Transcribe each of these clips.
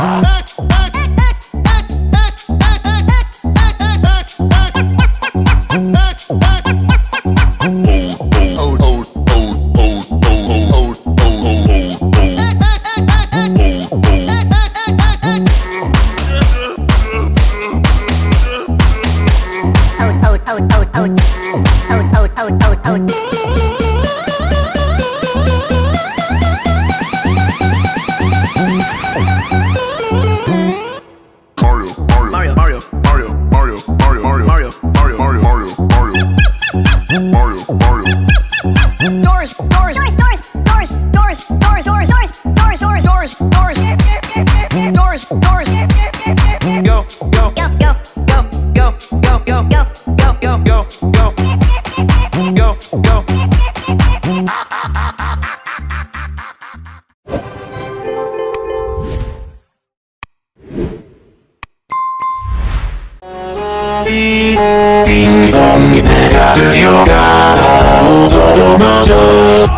Huh? Ding dong, it's after your car, who's?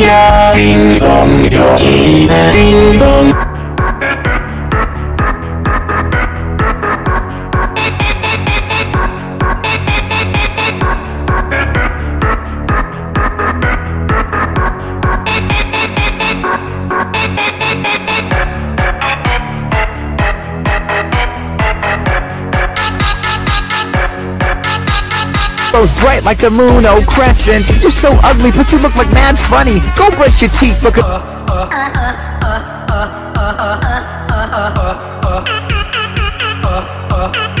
ンよ聞いて 딩동 Glows bright like the moon, oh crescent. You're so ugly, but you look like mad funny. Go brush your teeth, look at.